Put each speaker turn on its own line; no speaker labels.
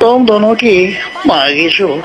तुम दोनों की मांगी छूट